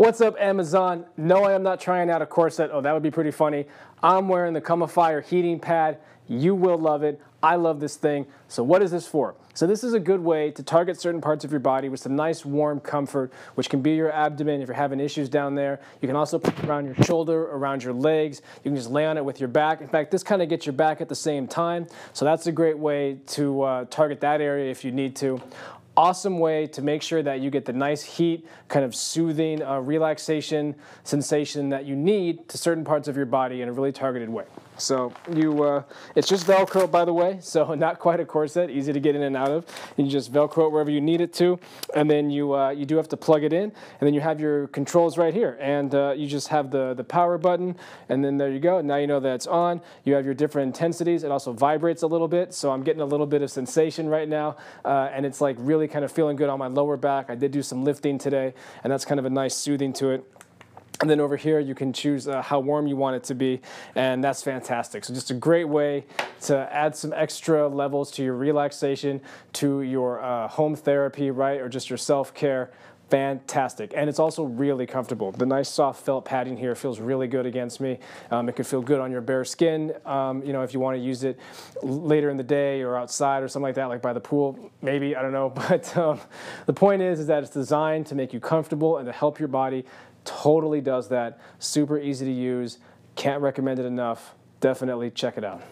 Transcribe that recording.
What's up, Amazon? No, I am not trying out a corset. Oh, that would be pretty funny. I'm wearing the Comfier heating pad. You will love it. I love this thing. So what is this for? So this is a good way to target certain parts of your body with some nice warm comfort, which can be your abdomen if you're having issues down there. You can also put it around your shoulder, around your legs. You can just lay on it with your back. In fact, this kind of gets your back at the same time. So that's a great way to uh, target that area if you need to awesome way to make sure that you get the nice heat, kind of soothing, uh, relaxation sensation that you need to certain parts of your body in a really targeted way. So you, uh, it's just Velcro, by the way, so not quite a corset, easy to get in and out of. And you just Velcro it wherever you need it to, and then you uh, you do have to plug it in, and then you have your controls right here, and uh, you just have the the power button, and then there you go. Now you know that it's on. You have your different intensities. It also vibrates a little bit, so I'm getting a little bit of sensation right now, uh, and it's like really kind of feeling good on my lower back. I did do some lifting today, and that's kind of a nice soothing to it. And then over here, you can choose uh, how warm you want it to be, and that's fantastic. So just a great way to add some extra levels to your relaxation, to your uh, home therapy, right, or just your self-care. Fantastic. And it's also really comfortable. The nice soft felt padding here feels really good against me. Um, it can feel good on your bare skin, um, you know, if you want to use it later in the day or outside or something like that, like by the pool, maybe, I don't know. But um, the point is, is that it's designed to make you comfortable and to help your body totally does that. Super easy to use. Can't recommend it enough. Definitely check it out.